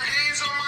hands on my